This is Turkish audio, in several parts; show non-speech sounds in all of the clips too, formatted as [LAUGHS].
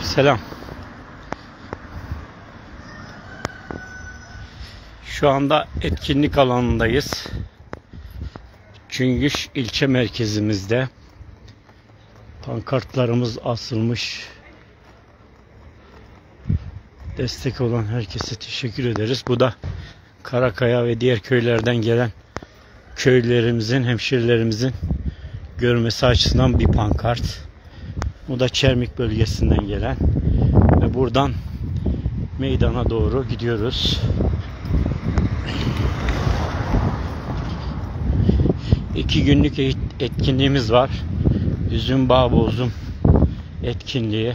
Aleykümselam. Şu anda etkinlik alanındayız. Çüngüş ilçe merkezimizde pankartlarımız asılmış. Destek olan herkese teşekkür ederiz. Bu da Karakaya ve diğer köylerden gelen köylerimizin, hemşerilerimizin görmesi açısından bir pankart. Bu da Çermik bölgesinden gelen ve buradan meydana doğru gidiyoruz. İki günlük et- etkinliğimiz var. Üzüm bağ bozum etkinliği.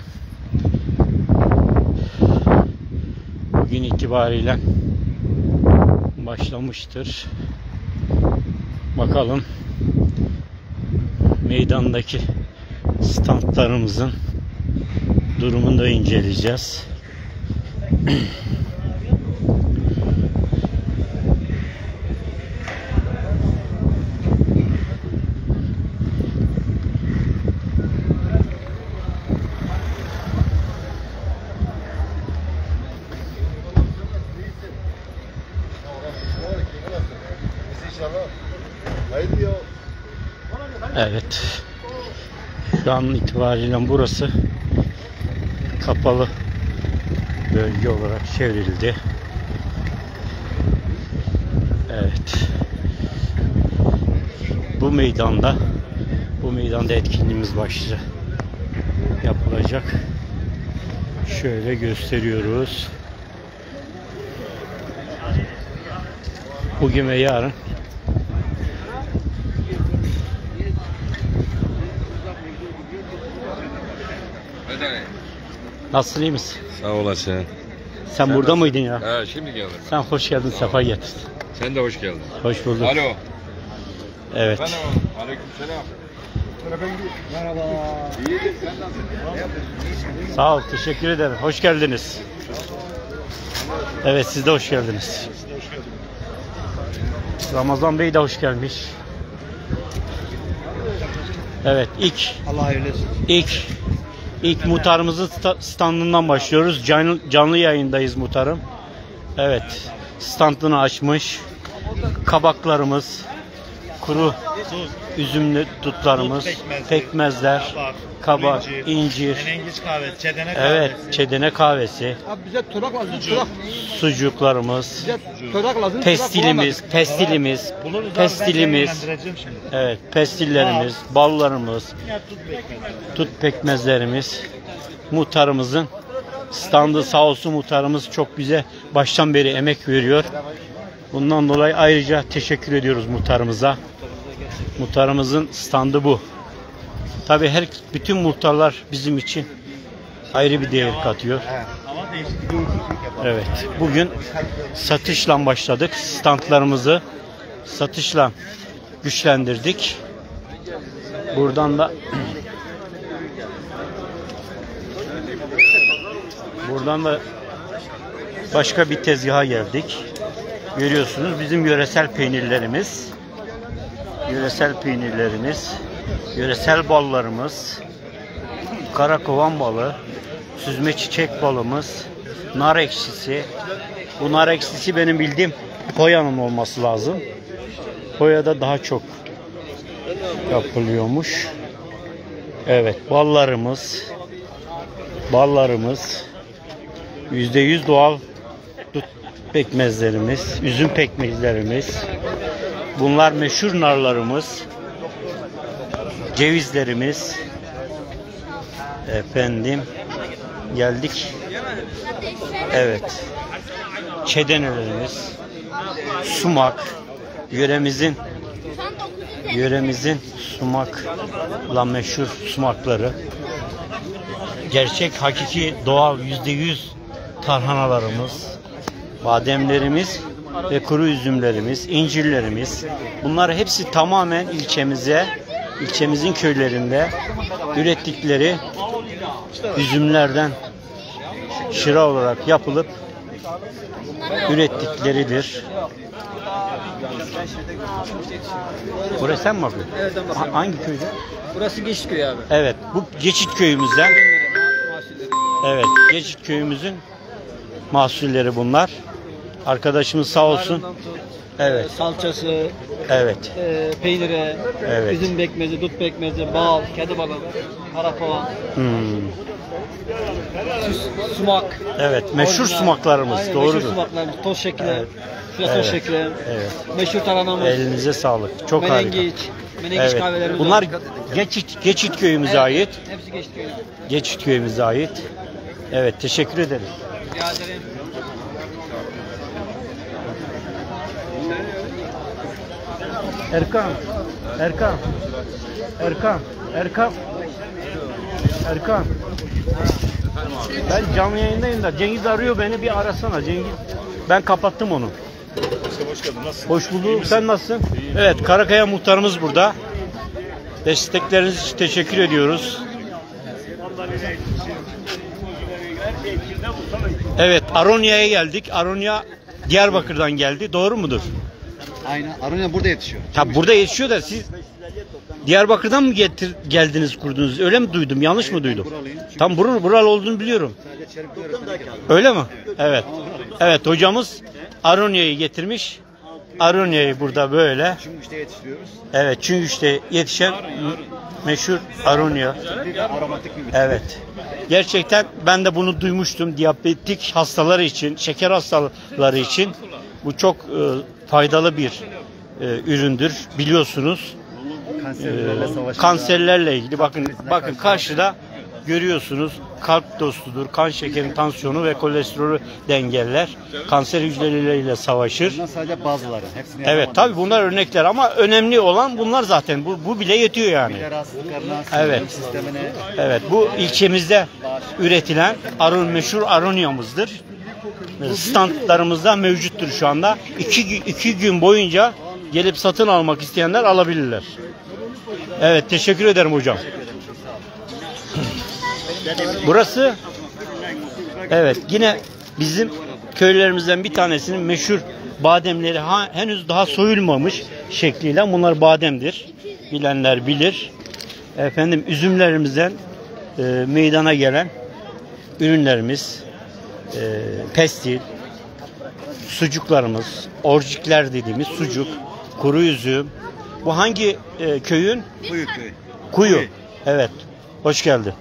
Bugün itibariyle başlamıştır. Bakalım meydandaki standlarımızın durumunu da inceleyeceğiz. Evet. Şu an itibariyle burası kapalı bölge olarak çevrildi. Evet. Bu meydanda bu meydanda etkinliğimiz başlayacak. Yapılacak. Şöyle gösteriyoruz. Bugün ve yarın Nasılsın iyi misin? Sağ olasın. Sen, burada nasıl- mıydın ya? Ha, şimdi geldim. Sen hoş geldin, sefa getirdin. Sen de hoş geldin. Hoş bulduk. Alo. Evet. Ben Aleyküm selam. Sağ ol, teşekkür ederim. Hoş geldiniz. Evet, siz de hoş geldiniz. Ramazan Bey de hoş gelmiş. Evet, ilk Allah hayırlı olsun. ilk ilk muhtarımızın sta- standından başlıyoruz. Canlı, canlı yayındayız muhtarım. Evet, standını açmış. Kabaklarımız, kuru üzümlü dutlarımız, Dut pekmezi, pekmezler, kabak, kabak, incir, incir, Menengiz kahvesi, çedene evet, kahvesi. çedene kahvesi, Abi bize torak lazım, torak. sucuklarımız, Bize torak lazım. pestilimiz, torak pestilimiz, pestilimiz, şimdi. evet, pestillerimiz, ballarımız, tut pekmezlerimiz, muhtarımızın standı sağ olsun muhtarımız çok bize baştan beri emek veriyor. Bundan dolayı ayrıca teşekkür ediyoruz muhtarımıza. Muhtarımızın standı bu. Tabii her bütün muhtarlar bizim için ayrı bir değer katıyor. Evet. Bugün satışla başladık. Standlarımızı satışla güçlendirdik. Buradan da Buradan da başka bir tezgaha geldik. Görüyorsunuz bizim yöresel peynirlerimiz. Yöresel peynirlerimiz, yöresel ballarımız, karakovan balı, süzme çiçek balımız, nar ekşisi. Bu nar ekşisi benim bildiğim Koya'nın olması lazım. Koya'da daha çok yapılıyormuş. Evet, ballarımız, ballarımız, %100 doğal pekmezlerimiz, üzüm pekmezlerimiz. Bunlar meşhur narlarımız, cevizlerimiz. Efendim, geldik. Evet. Çedenelerimiz, sumak, yöremizin yöremizin sumakla meşhur sumakları. Gerçek, hakiki, doğal yüzde yüz tarhanalarımız, bademlerimiz ve kuru üzümlerimiz, incirlerimiz. Bunlar hepsi tamamen ilçemize, ilçemizin köylerinde ürettikleri üzümlerden şıra olarak yapılıp ürettikleridir. Burası sen mi bakıyorsun? Evet, ben bakıyorum. Ha- Hangi köyde? Burası Geçitköy abi. Evet, bu Geçit köyümüzden Evet, Geçit köyümüzün mahsulleri bunlar. Arkadaşımız sağ olsun. Evet, Salçası, evet. e, peyniri, Evet. üzüm pekmezi, dut pekmezi, bal, kedi balı, karakovan, Hmm. sumak. Evet, meşhur Orijinal. sumaklarımız, Aynen, doğrudur. Meşhur sumaklarımız, toz şekeri. Evet. Şurada Evet. toz şekeri. Evet. Meşhur taranamız. Elinize sağlık. Çok harika. menengiç. Menengiç Evet. kahvelerimiz Bunlar var. Geçit Geçit köyümüze Evet, ait. Hepsi geçti köyüne. Geçit köyümüze ait. Evet, teşekkür ederim. Rica ederim. Erkan. Erkan. Erkan. Erkan. Erkan. Ben canlı yayındayım da Cengiz arıyor beni bir arasana Cengiz. Ben kapattım onu. Hoş geldin. Nasılsın? Hoş bulduk. Sen nasılsın? Evet, Karakaya muhtarımız burada. Destekleriniz için teşekkür ediyoruz. Evet, Aronya'ya geldik. Aronya Diyarbakır'dan geldi. Doğru mudur? Aynen. Arunya burada yetişiyor. Tabi burada yetişiyor da siz Diyarbakır'dan mı getir, geldiniz kurdunuz? Öyle mi duydum? Yanlış mı duydum? Tam bural, bural olduğunu biliyorum. Öyle mi? Evet. Evet hocamız Aronya'yı getirmiş. Aronya'yı burada böyle. Çünkü işte yetiştiriyoruz. Evet çünkü işte yetişen meşhur Aronya. Bir de aromatik bir bitki. Evet. Gerçekten ben de bunu duymuştum. Diyabetik hastaları için, şeker hastaları için bu çok e, faydalı bir e, üründür. Biliyorsunuz. Kanserlerle savaşan. kanserlerle ilgili bakın bakın karşı karşıda görüyorsunuz kalp dostudur. Kan şekerin tansiyonu ve kolesterolü dengeller. Kanser hücreleriyle savaşır. Bunlar sadece bazıları. Hepsini Evet tabi bunlar örnekler ama önemli olan bunlar zaten. Bu, bu bile yetiyor yani. Evet. Evet bu ilçemizde üretilen Aron meşhur Aronya'mızdır. Standlarımızda mevcuttur şu anda. İki, iki gün boyunca gelip satın almak isteyenler alabilirler. Evet teşekkür ederim hocam. [CLEARS THROAT] Burası evet yine bizim köylerimizden bir tanesinin meşhur bademleri ha- henüz daha soyulmamış şekliyle bunlar bademdir. Bilenler bilir. Efendim üzümlerimizden e, meydana gelen ürünlerimiz e, pestil, sucuklarımız, orcikler dediğimiz sucuk, kuru üzüm. Bu hangi e, köyün? Buyukköy. Kuyu. Evet. Hoş geldin.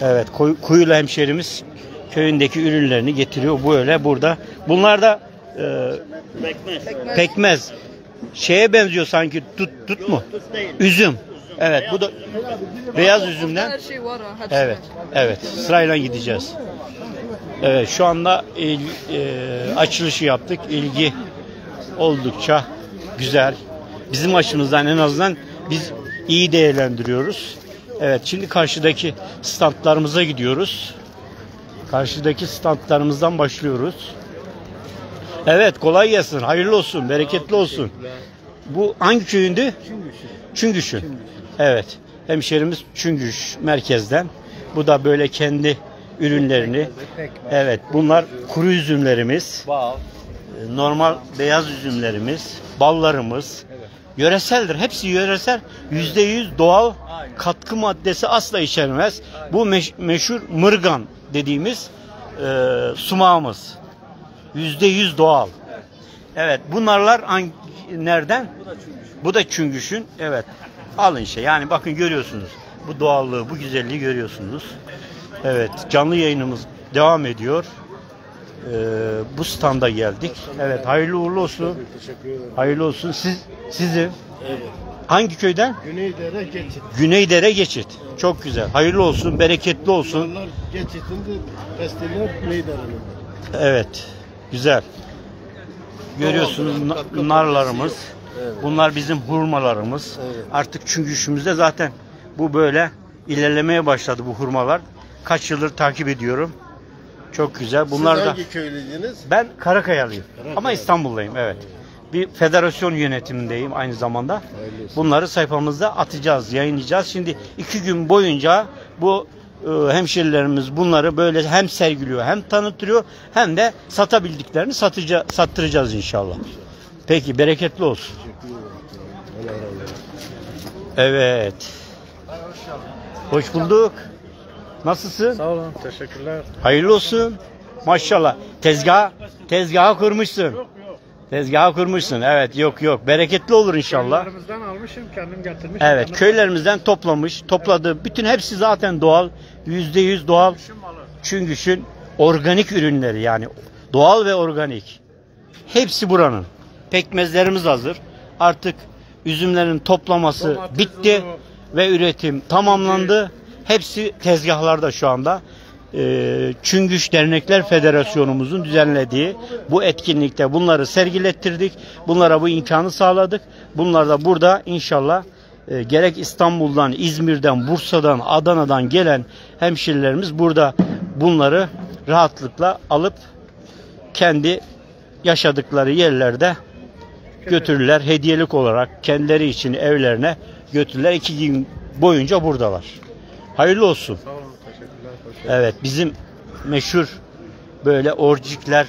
Evet, Kuy- Kuyulu hemşerimiz köyündeki ürünlerini getiriyor böyle burada. Bunlar da e, pekmez. Şeye benziyor sanki tut tut mu? Üzüm. Evet, bu da beyaz üzümden. Her şey var ha. hepsi Evet, evet. Sırayla gideceğiz. Evet, şu anda il, e, açılışı yaptık. İlgi oldukça güzel. Bizim açımızdan en azından biz iyi değerlendiriyoruz. Evet, şimdi karşıdaki standlarımıza gidiyoruz. Karşıdaki standlarımızdan başlıyoruz. Evet, kolay gelsin. Hayırlı olsun, bereketli olsun. Bu hangi köyündü? Çıngüş'ün. Evet. Hemşerimiz Çıngüş merkezden. Bu da böyle kendi ürünlerini. Evet. Bunlar kuru üzümlerimiz. E, Normal beyaz üzümlerimiz. Ballarımız. Yöreseldir. Hepsi yöresel. Yüzde yüz doğal katkı maddesi asla içermez. Bu meş- meşhur mırgan dediğimiz e, sumağımız. Yüzde yüz doğal. Evet. Bunlarlar nereden? Bu da Çüngüş'ün. Evet. Alın şey. Yani bakın görüyorsunuz. Bu doğallığı, bu güzelliği görüyorsunuz. Evet. Canlı yayınımız devam ediyor. Ee, bu standa geldik. Evet. Hayırlı uğurlu olsun. Hayırlı olsun. Siz sizi hangi köyden? Güneydere geçit. Güneydere Geçit. Çok güzel. Hayırlı olsun, bereketli olsun. Bunlar geçitinde pestiller meydanında. Evet. Güzel. Görüyorsunuz na- narlarımız. Bunlar bizim hurmalarımız. Artık çüngüşümüzde zaten bu böyle ilerlemeye başladı bu hurmalar. Kaç yıldır takip ediyorum. Çok güzel. Bunlar Siz da hangi köylüydünüz? ben Karakayalıyım. Karakaya. Ama İstanbul'dayım evet. Bir federasyon yönetimindeyim aynı zamanda. Hayırlısı. Bunları sayfamızda atacağız, yayınlayacağız. Şimdi iki gün boyunca bu e, hemşerilerimiz bunları böyle hem sergiliyor hem tanıtıyor hem de satabildiklerini satıca, sattıracağız inşallah. Peki bereketli olsun. Evet. Hoş bulduk. Nasılsın? Sağ olun, teşekkürler. Hayırlı olsun. Maşallah. Tezgah, tezgaha kurmuşsun. Tezgaha kurmuşsun. Evet yok yok. Bereketli olur inşallah. Köylerimizden almışım, kendim getirmişim. Evet kendim köylerimizden toplamış. Topladığı bütün hepsi zaten doğal. Yüzde yüz doğal. Çüngüş'ün organik ürünleri yani doğal ve organik. Hepsi buranın. Pekmezlerimiz hazır. Artık üzümlerin toplaması Domates, bitti ve üretim tamamlandı. Hepsi tezgahlarda şu anda. Ee, Çüngüş Dernekler Federasyonumuzun düzenlediği bu etkinlikte bunları sergilettirdik. Bunlara bu imkanı sağladık. Bunlar da burada inşallah e, gerek İstanbul'dan, İzmir'den, Bursa'dan, Adana'dan gelen hemşerilerimiz burada bunları rahatlıkla alıp kendi yaşadıkları yerlerde götürürler. Hediyelik olarak kendileri için evlerine götürürler. İki gün boyunca buradalar. Hayırlı olsun. Sağ olun, teşekkürler. Hoş. Evet bizim meşhur böyle orcikler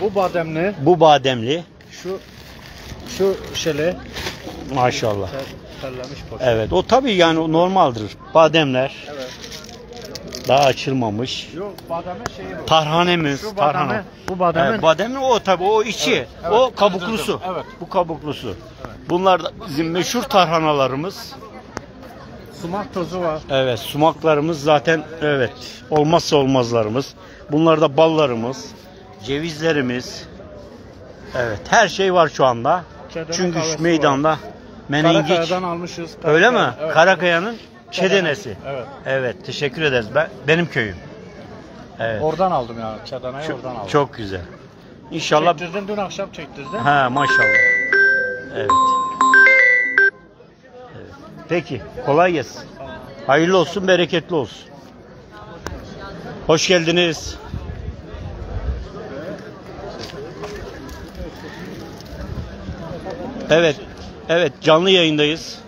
Bu bademli, bu bademli şu şu şele maşallah. ter, terlemiş poşet. Evet o tabii yani normaldir. Bademler Evet. daha açılmamış. Yok, bademe şeyi bu. Tarhanemiz, Şu tarhana. bademe, bu bademin Evet, bademli o tabii o içi. Evet, evet. o kabuklusu. Evet. Bu kabuklusu. Bunlar da bizim meşhur tarhanalarımız. Sumak tozu var. Evet, sumaklarımız zaten evet olmazsa olmazlarımız. Bunlar da ballarımız, cevizlerimiz. Evet, her şey var şu anda. Çedene Çünkü kahvesi meydanda menengiç. Karakaya'dan almışız. Öyle mi? Karakaya, Evet. Karakaya'nın çedenesi. Evet. Evet, teşekkür ederiz. Ben benim köyüm. Evet. Oradan aldım yani. Çedanayı Çok, oradan aldım. çok güzel. İnşallah Çektirdim dün akşam çektirdim. Ha maşallah. Evet. Peki kolay gelsin. Hayırlı olsun, bereketli olsun. Hoş geldiniz. Evet. Evet, canlı yayındayız.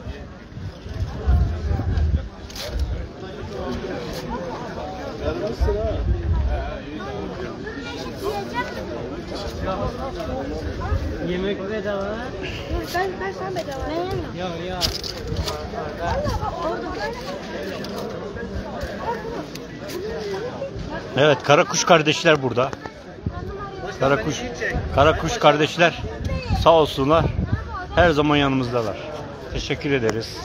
Yemek bedava. Ben, ben sen bedava. Ben yemiyorum. Ya ya. Evet, Karakuş kardeşler burada. Karakuş Karakuş kardeşler sağ olsunlar. Her zaman yanımızdalar. Teşekkür ederiz.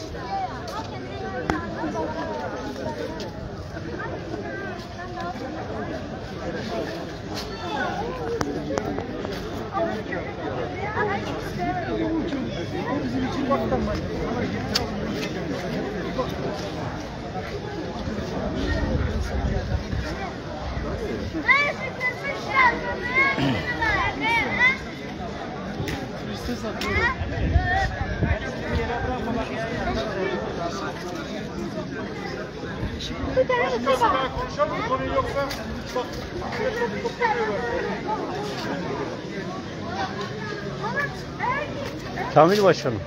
Kamil Başkanım.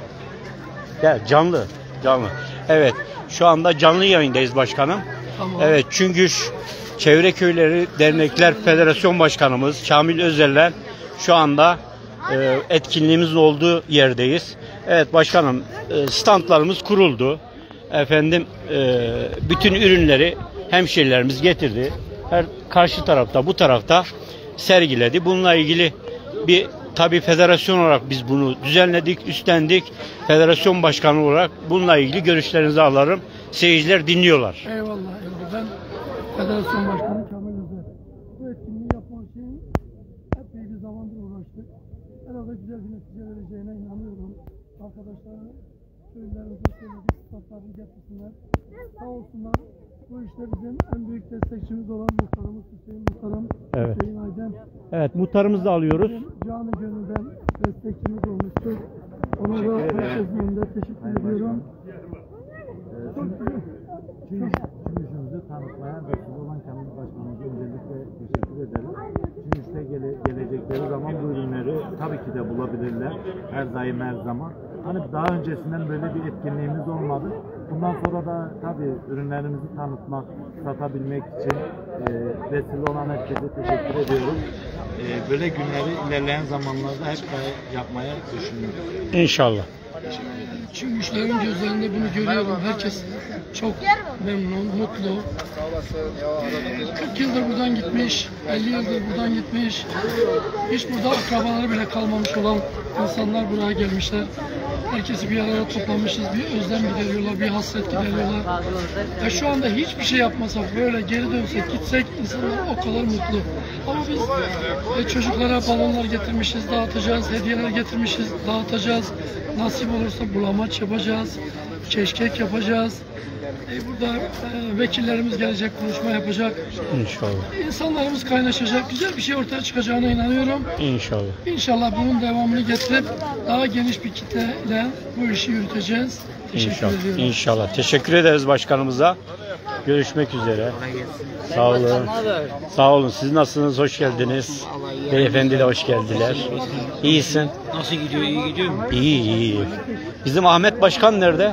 Gel canlı. Canlı. Evet. Şu anda canlı yayındayız başkanım. Evet çünkü Çevre Köyleri Dernekler Federasyon Başkanımız Kamil Özeller şu anda e, etkinliğimizin olduğu yerdeyiz. Evet başkanım e, standlarımız kuruldu. Efendim e, bütün ürünleri hemşehrilerimiz getirdi. Her karşı tarafta bu tarafta sergiledi. Bununla ilgili bir tabi federasyon olarak biz bunu düzenledik, üstlendik. Federasyon başkanı olarak bununla ilgili görüşlerinizi alırım. Seyirciler dinliyorlar. Eyvallah eyvallah. Ben Federasyon Başkanı Kemal Özer. Bu etkinliği yapmak için epey bir zamandır uğraştık. Herhalde güzel bir netice vereceğine inanıyorum. Arkadaşlar köylerimize söyledik, statlarını getirsinler. Sağ olsunlar. Bu işte bizim en büyük destekçimiz olan muhtarımız Hüseyin Muhtarım, Evet. Hüseyin Aydın. Evet muhtarımızı da alıyoruz. Bizim canı gönülden destekçimiz olmuştur. Ona da herkesin önünde teşekkür ediyorum. Cümüşümüzü tanıtmaya vesile olan Kamil Başkanımıza öncelikle teşekkür ederim. Cümüş'te gele, gelecekleri zaman bu ürünleri tabii ki de bulabilirler. Her daim her zaman. Hani daha öncesinden böyle bir etkinliğimiz olmadı. Bundan sonra da tabii ürünlerimizi tanıtmak, satabilmek için e, vesile olan herkese teşekkür ediyorum. E, böyle günleri ilerleyen zamanlarda hep yapmaya düşünüyoruz. İnşallah. Çünkü işlerin gözlerinde bunu görüyorum. Herkes çok memnun, mutlu. 40 yıldır buradan gitmiş, 50 yıldır buradan gitmiş. Hiç burada akrabaları bile kalmamış olan insanlar buraya gelmişler. Herkesi bir araya toplamışız, bir özlem gideriyorlar, bir hasret gideriyorlar. Ve şu anda hiçbir şey yapmasak, böyle geri dönsek, gitsek insanlar o kadar mutlu. Ama biz e, çocuklara balonlar getirmişiz, dağıtacağız, hediyeler getirmişiz, dağıtacağız. Nasip olursa bulamaç yapacağız, keşkek yapacağız. E, burada e, vekillerimiz gelecek, konuşma yapacak. İnşallah. İnsanlarımız kaynaşacak, güzel bir şey ortaya çıkacağına inanıyorum. İnşallah. İnşallah bunun devamını getirip daha geniş bir kitleyle bu işi yürüteceğiz. Teşekkür İnşallah. ediyorum. İnşallah. Teşekkür ederiz başkanımıza. Görüşmek üzere. Sağ olun. Sağ olun. Siz nasılsınız? Hoş geldiniz. Beyefendi de hoş geldiler. İyisin. Nasıl gidiyor? İyi gidiyor mu? İyi iyi. Bizim Ahmet Başkan nerede?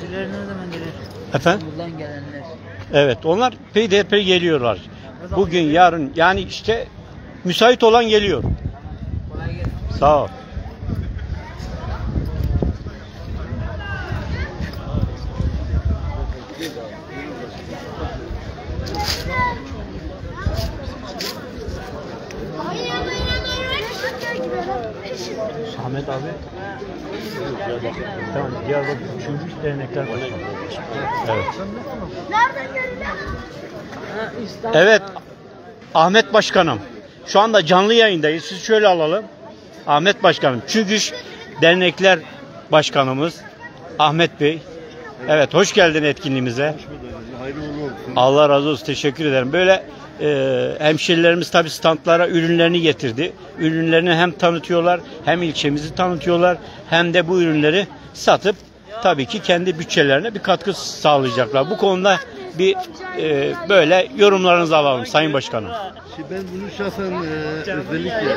Sizler ne zaman gelir? Efendim? Buradan gelenler. Evet onlar PDP geliyorlar. Bugün yarın yani işte müsait olan geliyor. Sağ ol. Ahmet abi. Tamam, Diyarbakır Üçüncü Dernekler Başkanı. Evet. Evet. Ahmet Başkanım. Şu anda canlı yayındayız. Siz şöyle alalım. Ahmet Başkanım. Çügüş Dernekler Başkanımız Ahmet Bey. Evet hoş geldin etkinliğimize. Allah razı olsun. Teşekkür ederim. Böyle e, hemşerilerimiz tabi standlara ürünlerini getirdi. Ürünlerini hem tanıtıyorlar hem ilçemizi tanıtıyorlar hem de bu ürünleri satıp tabii ki kendi bütçelerine bir katkı sağlayacaklar. Bu konuda bir e, böyle yorumlarınızı alalım Sayın Başkanım. Şimdi ben bunu şahsen e, özellikle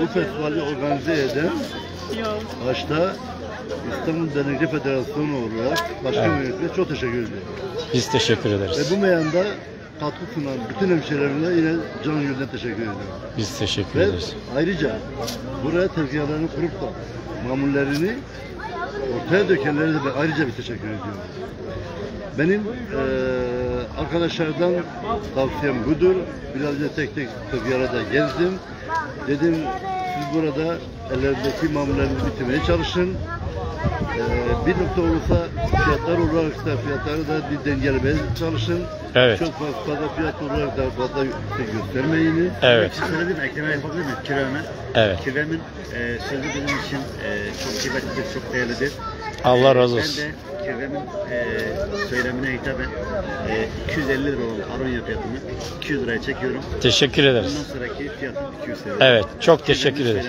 bu festivali organize eden başta İstanbul Dernekçi Federasyonu olarak başkan Evet. yönetmeye çok teşekkür ediyorum. Biz teşekkür ederiz. Ve bu meyanda katkı sunan bütün hemşehrilerime yine can yüzden teşekkür ediyorum. Biz teşekkür Ve ederiz. ayrıca buraya tezgahlarını kurup da mamullerini ortaya dökenlere de ayrıca bir teşekkür ediyorum. Benim eee, arkadaşlardan tavsiyem budur. Biraz da tek tek tezgahlarda gezdim. Dedim siz burada ellerindeki mamullerinizi bitirmeye çalışın. Eee, bir nokta olursa fiyatlar olarak da fiyatları da bir dengelemeye çalışın. Evet. Çok fazla, fazla fiyat olarak da fazla yüksek göstermeyin. Evet. Söyledim ekleme yapabilir miyim kirveme? Evet. Kirvemin e, sözü benim için e, çok kıymetlidir, çok değerlidir. Allah razı Ben olsun. de kirvemin e, söylemine hitaben e, 250 lira olan aronya fiyatını 200 liraya çekiyorum. Teşekkür ederiz. Bundan sonraki fiyatı 200 lira. Evet, çok teşekkür ederiz.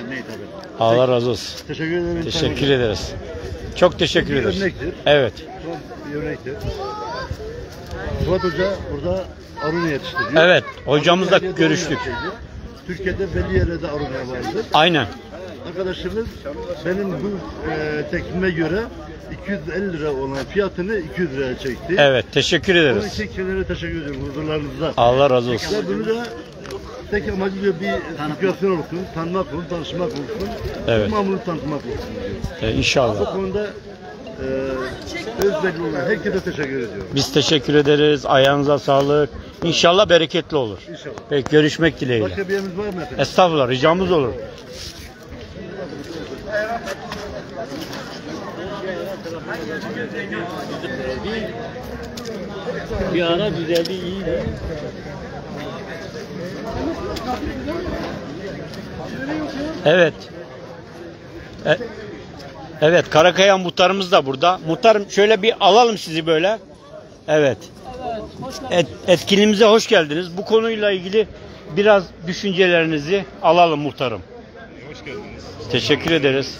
Allah razı olsun. Teşekkür ederim. Teşekkür ederiz. Çok teşekkür Bir ederiz. örnektir. Evet. Son bir örnektir. Fuat Hoca burada aruna yetiştiriyor. Evet, hocamızla görüştük. Türkiye'de belli yerlerde aruna vardır. Aynen. Arkadaşımız benim bu e, teklifime göre 250 lira olan fiyatını 200 liraya çekti. Evet, teşekkür Onun ederiz. için kendilerine teşekkür ediyorum huzurlarınızda. Allah razı olsun. Ve bunu da tek amacı diyor bir sirkülasyon olsun, tanımak olsun, tanışmak olsun. Evet. Mamunu tanıtmak olsun diyor. Bu inşallah. konuda e, özverili olan herkese teşekkür ediyorum. Biz teşekkür ederiz. Ayağınıza sağlık. İnşallah bereketli olur. İnşallah. Peki görüşmek dileğiyle. Başka bir yerimiz var mı efendim? Estağfurullah ricamız olur. Bir ara düzeldi iyiydi. Evet. E- evet Karakaya muhtarımız da burada. Muhtarım şöyle bir alalım sizi böyle. Evet. Et, etkinliğimize hoş geldiniz. Bu konuyla ilgili biraz düşüncelerinizi alalım muhtarım. hoş geldiniz. Teşekkür ederiz.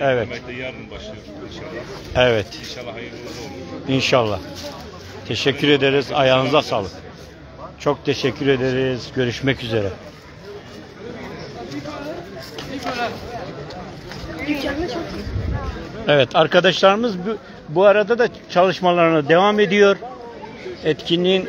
Evet. Yemek de yarın başlıyor inşallah. Evet. İnşallah hayırlı olur. İnşallah. Teşekkür ederiz. Ayağınıza sağlık. Çok teşekkür ederiz. Görüşmek üzere. Evet arkadaşlarımız bu, bu arada da çalışmalarına devam ediyor. Etkinliğin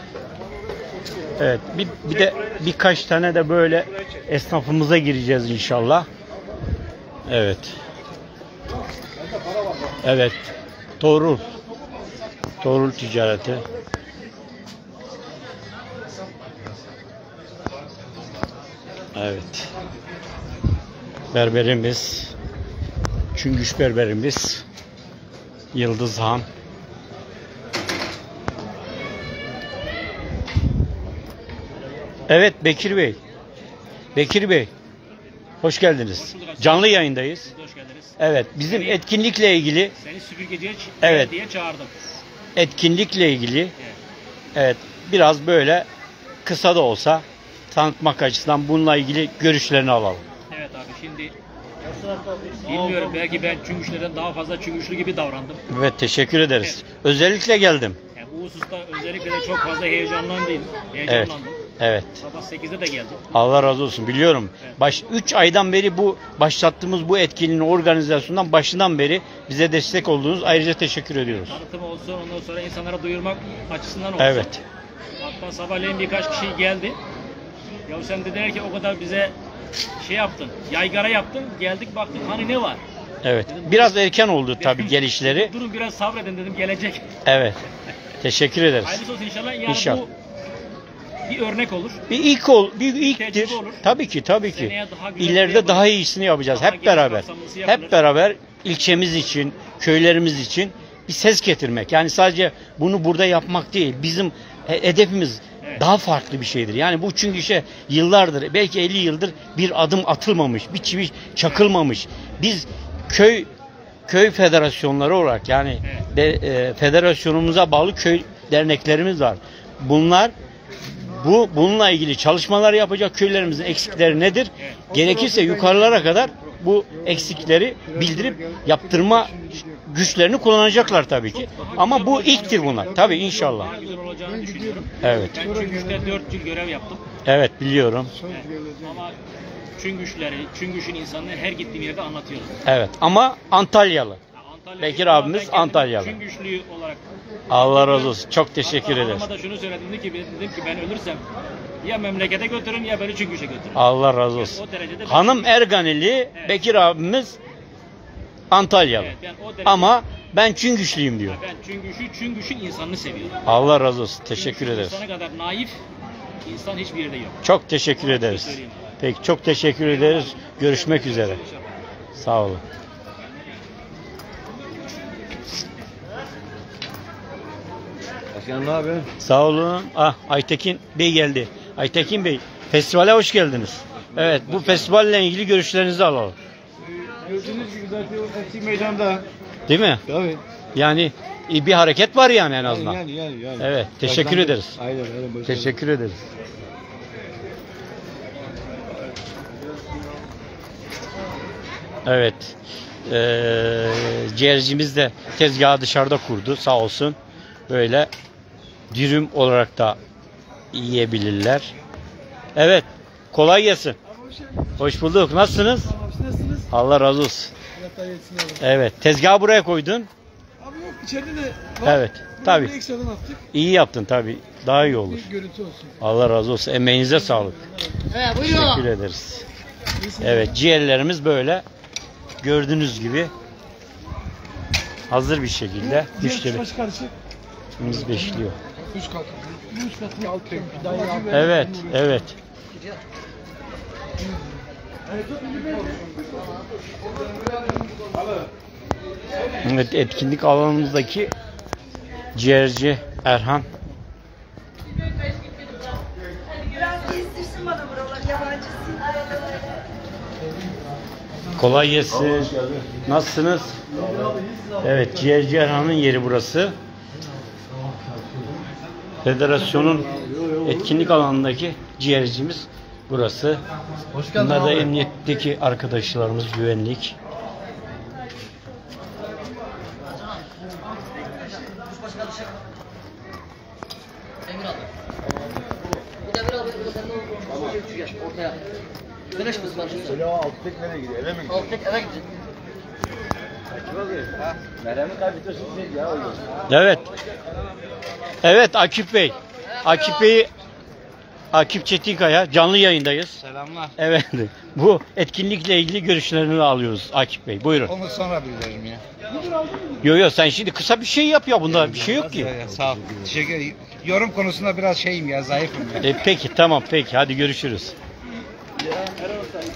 Evet. Bir, bir de birkaç tane de böyle esnafımıza gireceğiz inşallah. Evet. Evet. Torul. Torul ticareti. Evet. Berberimiz. Çüngüş berberimiz. Yıldız Han. Evet Bekir Bey. Bekir Bey. Hoş geldiniz. Canlı yayındayız. Hoş geldiniz. Evet, bizim etkinlikle ilgili Seni süpürgeciye Evet. diye çağırdım. etkinlikle ilgili evet biraz böyle kısa da olsa tanıtmak açısından bununla ilgili görüşlerini alalım. Evet abi şimdi bilmiyorum belki ben çüngüşlerden daha fazla çüngüşlü gibi davrandım. Evet teşekkür ederiz. Özellikle geldim. Yani bu hususta özellikle de çok fazla heyecanlandım. Evet. Heyecanlandım. Evet. Sabah 8'de de geldim. Allah razı olsun biliyorum. Baş 3 aydan beri bu başlattığımız bu etkinliğin organizasyonundan başından beri bize destek olduğunuz ayrıca teşekkür ediyoruz. Tanıtım olsun ondan sonra insanlara duyurmak açısından olsun. Evet. Hatta sabahleyin birkaç kişi geldi. Ya sen dediler ki o kadar bize şey yaptın, yaygara yaptın, geldik baktık hani ne var? Evet. Biraz erken oldu [LAUGHS] tabii gelişleri. Durun biraz sabredin dedim gelecek. Evet. Teşekkür ederiz. Hayırlısı olsun inşallah. Yani İnşallah. bu bir örnek olur. Bir ilk ol, bir ilktir. Olur. Tabii ki, tabii ki. Daha İleride daha iyisini yapacağız Daha hep beraber. Hep beraber ilçemiz için, köylerimiz için bir ses getirmek. Yani sadece bunu burada yapmak değil. Bizim he- hedefimiz Evet. daha farklı bir şeydir. Yani bu çünkü işe yıllardır, belki 50 yıldır bir adım atılmamış, bir çivi çakılmamış. Biz köy köy federasyonları olarak yani de, e, federasyonumuza bağlı köy derneklerimiz var. Bunlar bu bununla ilgili çalışmalar yapacak köylerimizin eksikleri nedir? Gerekirse yukarılara kadar bu eksikleri bildirip yaptırma güçlerini kullanacaklar tabii ki. Ama bu ilktir bunlar. Tabii inşallah. Evet. Ben Çüngüş'te 4 yıl görev yaptım. Evet biliyorum. Evet. Ama Çüngüşleri, Çüngüş'ün insanını her gittiğim yerde anlatıyorum. Evet ama Antalyalı. Bekir abimiz Antalyalı. Olarak. Allah razı olsun. Çok teşekkür Hatta ederiz. hanıma da şunu söyledim ki, dedim ki ben ölürsem ya memlekete götürün ya beni Çüngüş'e götürün. Allah razı olsun. Ben- Hanım Erganili, Bekir abimiz Antalyalı. Evet, ben o Ama ben Çüngüşlüyüm diyor. Ben Çüngüş'ü, Çüngüş'ün insanını seviyorum. Allah razı olsun. Teşekkür Çüngüş'ün ederiz. İnsana kadar naif insan hiçbir yerde yok. Çok teşekkür ederiz. söyleyeyim. Peki çok teşekkür ederiz. Görüşmek üzere. Sağ olun. Başkan ne yapıyorsun? Sağ olun. Ah Aytekin Bey geldi. Aytekin Bey, festivale hoş geldiniz. Evet, bu festivalle ilgili görüşlerinizi alalım. Gördüğünüz gibi zaten o eski meydanda. Değil mi? Tabii. Yani e, bir hareket var yani en azından. Yani yani yani. Evet, teşekkür Başlangıç. ederiz. Aynen aynen. başlangıç. Teşekkür ederiz. Evet. Ee, ciğercimiz de tezgahı dışarıda kurdu sağ olsun. Böyle dürüm olarak da yiyebilirler. Evet. Kolay gelsin. Hoş bulduk. Nasılsınız? Nasılsınız? Allah razı olsun. Evet. Tezgahı buraya koydun. Abi yok içeride de var. Evet. Ekstradan attık. İyi yaptın tabii. Daha iyi olur. Bir görüntü olsun. Allah razı olsun. Emeğinize sağlık. Evet Teşekkür ederiz. Evet ciğerlerimiz böyle gördüğünüz gibi hazır bir şekilde müşterimiz bekliyor. Üç katı altı. Acı ve- Evet, evet. Evet, etkinlik alanımızdaki ciğerci Erhan. Kolay gelsin. Nasılsınız? Evet, ciğerci Erhan'ın yeri burası. Federasyonun etkinlik alanındaki ciğercimiz burası. Bunlar da emniyetteki arkadaşlarımız güvenlik. Ortaya. Güneş mi ısmarlıyorsun? Söyle o alt tek nereye gidiyor? Eve mi gidiyor? Alt tek eve. Evet. Evet Akif Bey. Akif Bey Akif Çetinkaya canlı yayındayız. Selamlar. Evet. Bu etkinlikle ilgili görüşlerini alıyoruz Akif Bey. Buyurun. Onu sonra bilirim ya. Yo yo sen şimdi kısa bir şey yap ya bunda bir şey yok ki. Ya, sağ ol. Teşekkür Yorum konusunda biraz şeyim ya zayıfım ya. E, peki tamam peki hadi görüşürüz.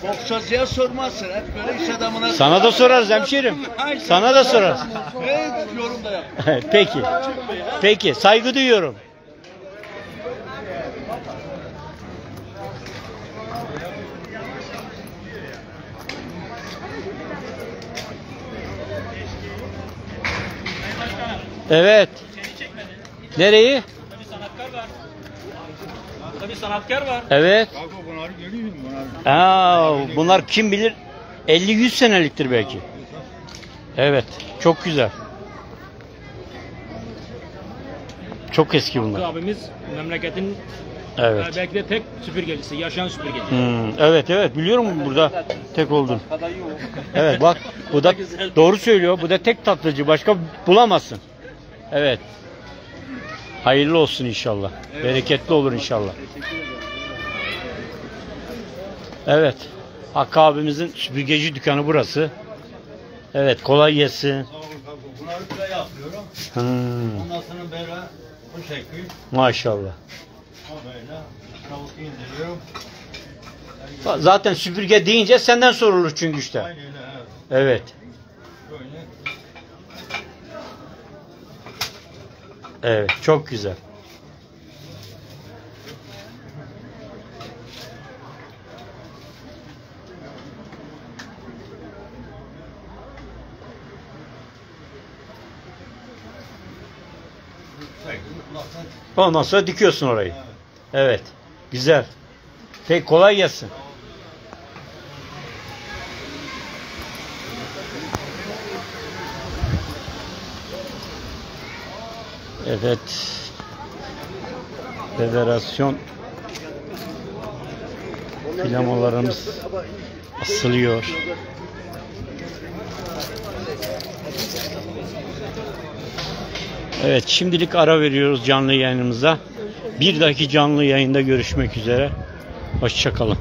Boksözcüye sormazsın. Hep böyle iş adamına... Sana da sorarız hemşerim. Sana da sorarız. Evet, yorum da yap. peki. Peki saygı duyuyorum. Evet. Nereyi? Burada bir sanatkar var. Burada bir sanatkar var. Evet. Bak bunları görüyor musun? Aa, bunlar kim bilir 50-100 seneliktir belki. Evet. Çok güzel. Çok eski Bu bunlar. abimiz memleketin Evet. belki de tek süpürgecisi, yaşayan süpürgeci. Hmm, evet evet biliyorum burada tek oldun. Evet bak bu da doğru söylüyor. Bu da tek tatlıcı. Başka bulamazsın. Evet. Hayırlı olsun inşallah. Bereketli olur inşallah. Evet. Hakkı abimizin süpürgeci dükkanı burası. Evet kolay gelsin. Bunları böyle yapıyorum. Hmm, Ondan sonra böyle bu şekil. maşallah. O böyle. İndiriyorum. Zaten süpürge deyince senden sorulur çünkü işte. Aynen öyle. evet. Evet. Evet çok güzel. Ondan sonra dikiyorsun orayı. Evet. Güzel. Peki kolay gelsin. Evet. Federasyon plamalarımız asılıyor. Evet şimdilik ara veriyoruz canlı yayınımıza. Bir dahaki canlı yayında görüşmek üzere. Hoşçakalın.